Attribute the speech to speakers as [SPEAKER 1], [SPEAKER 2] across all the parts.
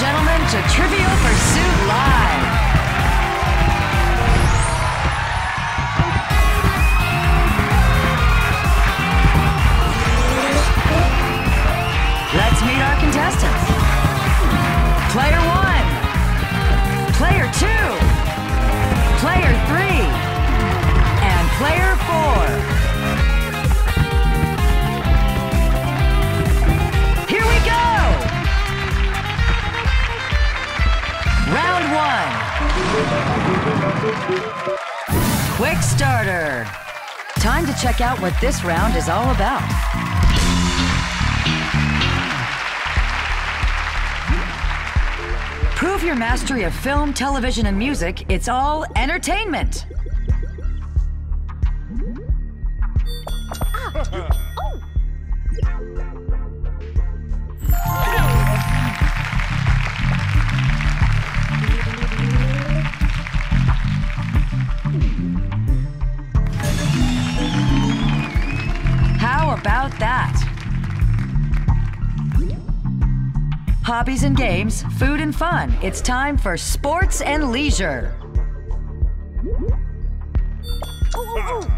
[SPEAKER 1] gentlemen, to Trivial Pursuit Live. Out what this round is all about. Prove your mastery of film, television, and music. It's all entertainment. Hobbies and games, food and fun. It's time for sports and leisure. Incredible!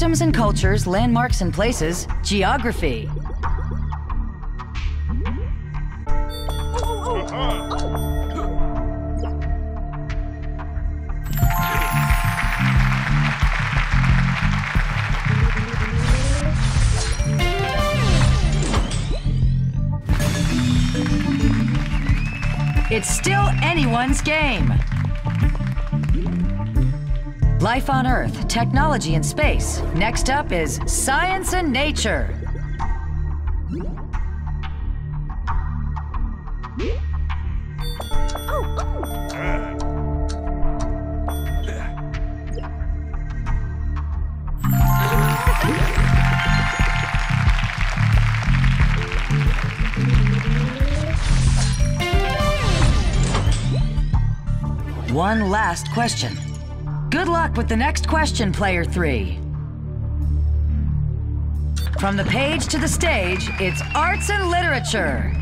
[SPEAKER 1] Customs and cultures, landmarks and places, geography. It's still anyone's game. Life on Earth, technology and space. Next up is science and nature. One last question. Good luck with the next question, player three. From the page to the stage, it's arts and literature.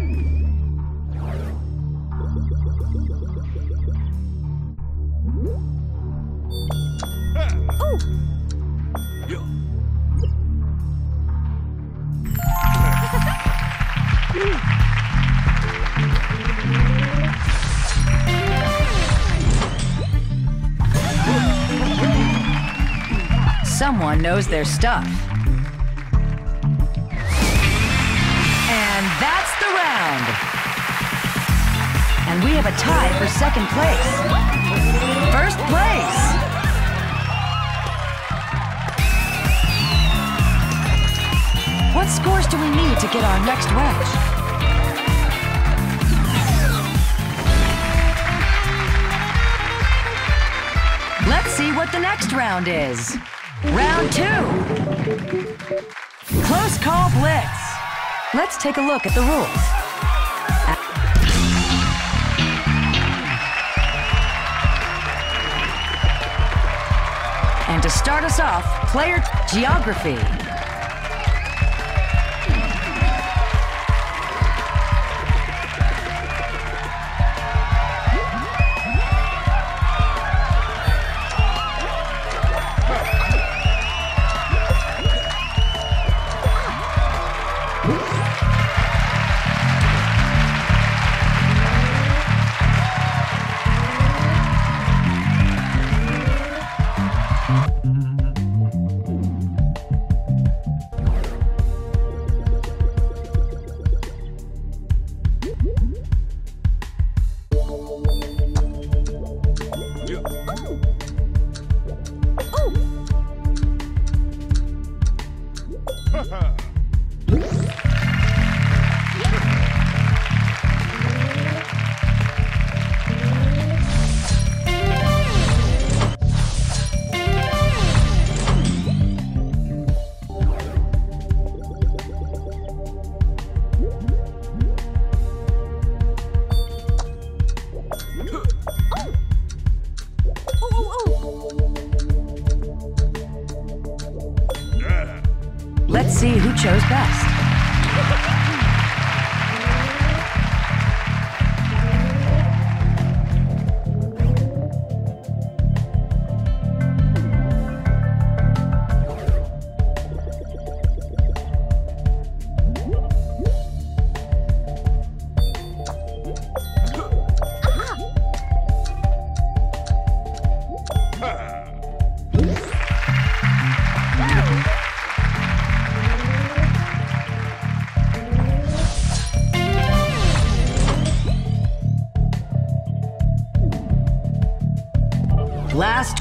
[SPEAKER 1] Someone knows their stuff. And that's the round. And we have a tie for second place. First place. What scores do we need to get our next wedge? Let's see what the next round is. Round two. Close call blitz. Let's take a look at the rules. And to start us off, player geography.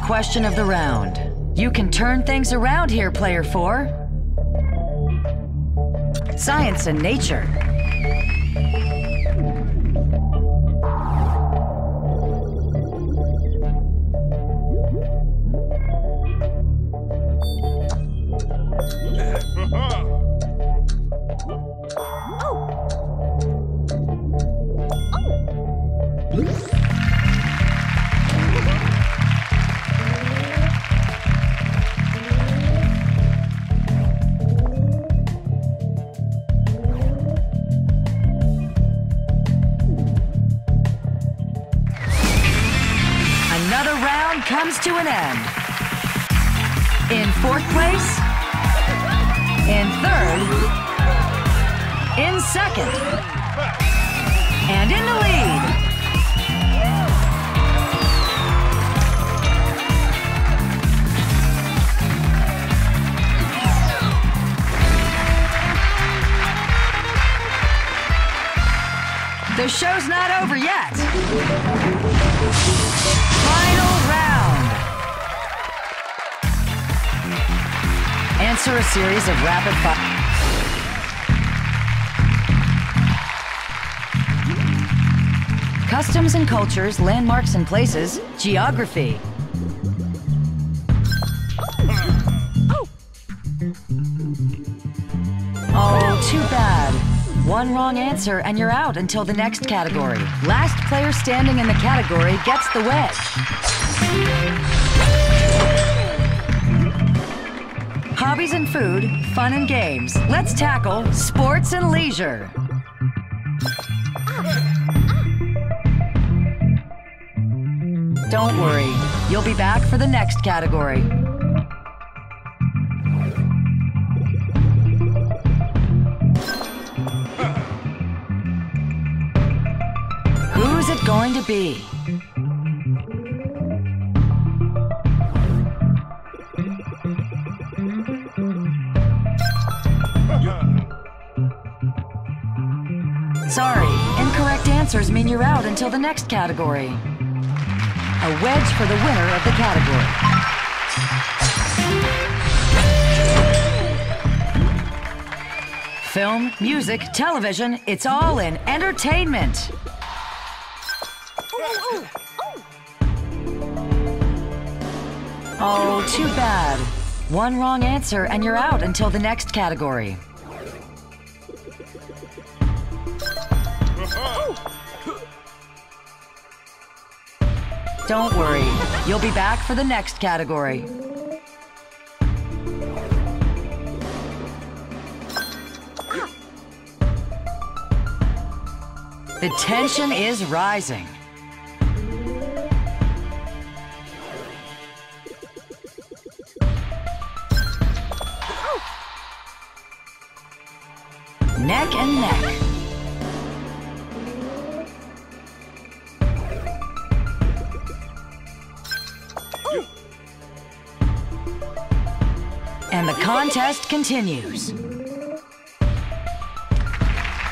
[SPEAKER 1] Question of the round. You can turn things around here, player four. Science and nature. Second, and in the lead. The show's not over yet. Final round. Answer a series of rapid fire. Customs and cultures, landmarks and places, geography. Oh, too bad. One wrong answer and you're out until the next category. Last player standing in the category gets the wedge. Hobbies and food, fun and games. Let's tackle sports and leisure. Don't worry, you'll be back for the next category. Who's it going to be? Sorry, incorrect answers mean you're out until the next category. A wedge for the winner of the category. Film, music, television, it's all in entertainment. Oh, too bad. One wrong answer and you're out until the next category. Don't worry, you'll be back for the next category. The tension is rising. Neck and neck. Contest continues.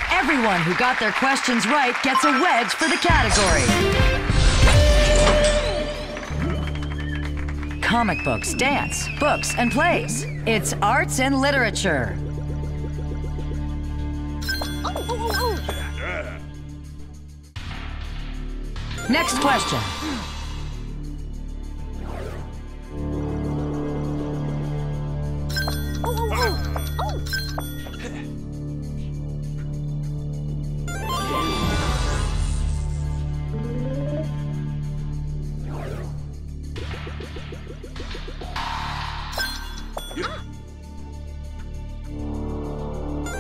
[SPEAKER 1] Everyone who got their questions right gets a wedge for the category. Comic books, dance, books, and plays. It's arts and literature. Next question.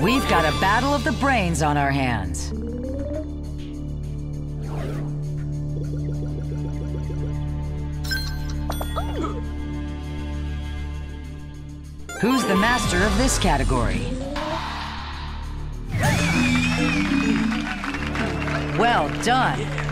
[SPEAKER 1] We've got a battle of the brains on our hands. Who's the master of this category? Well done.